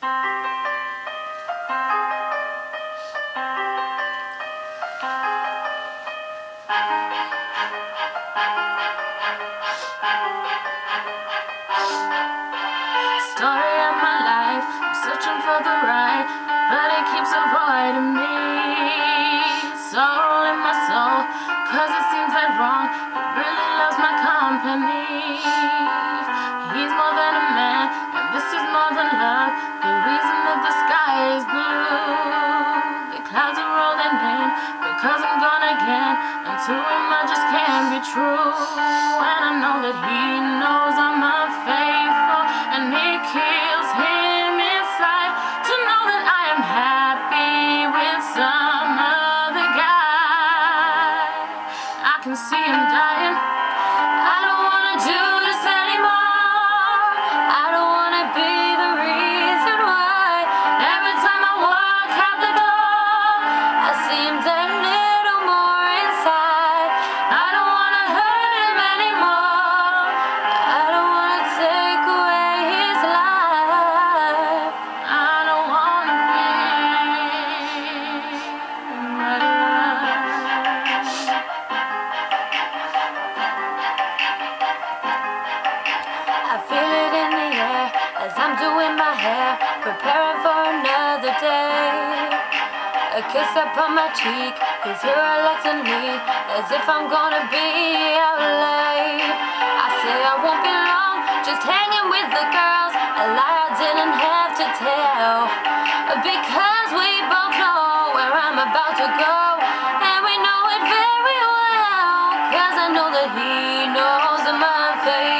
Story of my life, I'm searching for the right, but it keeps avoiding me. Soul in my soul, cause it seems like wrong, it really loves my company. He's rolling because I'm gone again, and to him I just can't be true. And I know that he knows I'm I'm doing my hair, preparing for another day. A kiss upon my cheek, he's here me, as if I'm gonna be out late. I say I won't be long, just hanging with the girls. A lie I didn't have to tell, because we both know where I'm about to go, and we know it very well, cause I know that he knows my face.